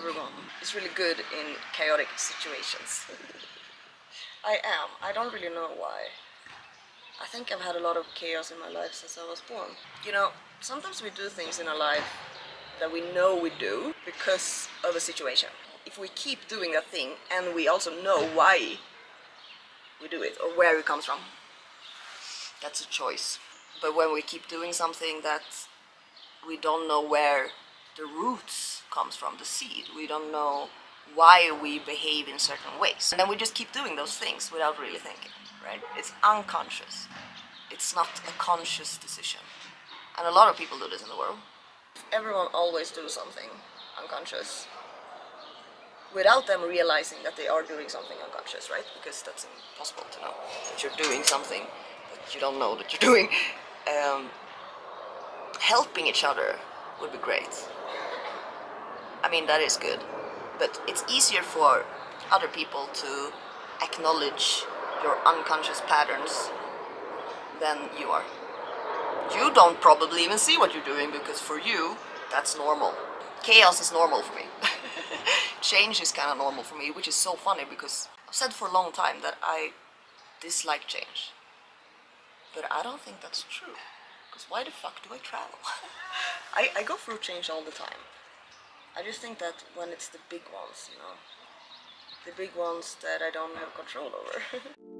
everyone is really good in chaotic situations. I am. I don't really know why. I think I've had a lot of chaos in my life since I was born. You know, sometimes we do things in our life that we know we do because of a situation. If we keep doing a thing and we also know why we do it or where it comes from, that's a choice. But when we keep doing something that we don't know where the roots comes from, the seed, we don't know why we behave in certain ways. And then we just keep doing those things without really thinking, right? It's unconscious. It's not a conscious decision. And a lot of people do this in the world. Everyone always do something unconscious without them realizing that they are doing something unconscious, right? Because that's impossible to know that you're doing something that you don't know that you're doing. Um, helping each other would be great. I mean, that is good. But it's easier for other people to acknowledge your unconscious patterns than you are. You don't probably even see what you're doing because for you, that's normal. Chaos is normal for me. change is kind of normal for me, which is so funny because I've said for a long time that I dislike change. But I don't think that's true. Because why the fuck do I travel? I, I go through change all the time. I just think that when it's the big ones, you know, the big ones that I don't have control over.